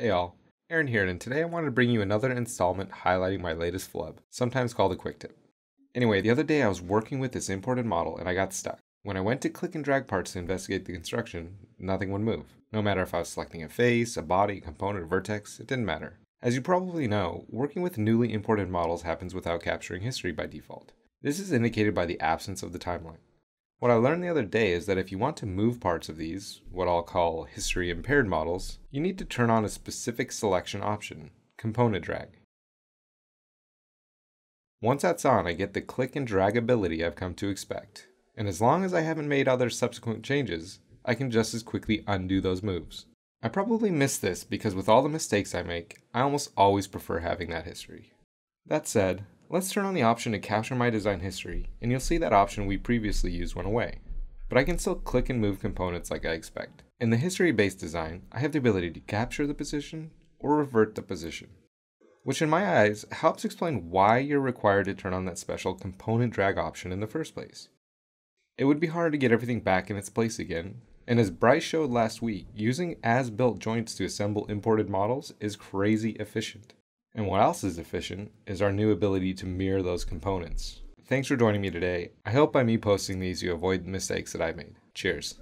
Hey all, Aaron here, and today I wanted to bring you another installment highlighting my latest flub, sometimes called a quick tip. Anyway, the other day I was working with this imported model and I got stuck. When I went to click and drag parts to investigate the construction, nothing would move. No matter if I was selecting a face, a body, a component, a vertex, it didn't matter. As you probably know, working with newly imported models happens without capturing history by default. This is indicated by the absence of the timeline. What I learned the other day is that if you want to move parts of these, what I'll call history impaired models, you need to turn on a specific selection option, component drag. Once that's on, I get the click and drag ability I've come to expect, and as long as I haven't made other subsequent changes, I can just as quickly undo those moves. I probably miss this because with all the mistakes I make, I almost always prefer having that history. That said, Let's turn on the option to capture my design history, and you'll see that option we previously used went away. But I can still click and move components like I expect. In the history-based design, I have the ability to capture the position or revert the position. Which in my eyes helps explain why you're required to turn on that special component drag option in the first place. It would be hard to get everything back in its place again, and as Bryce showed last week, using as-built joints to assemble imported models is crazy efficient. And what else is efficient is our new ability to mirror those components. Thanks for joining me today. I hope by me posting these you avoid the mistakes that I made. Cheers.